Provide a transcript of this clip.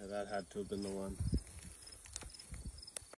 Yeah, that had to have been the one.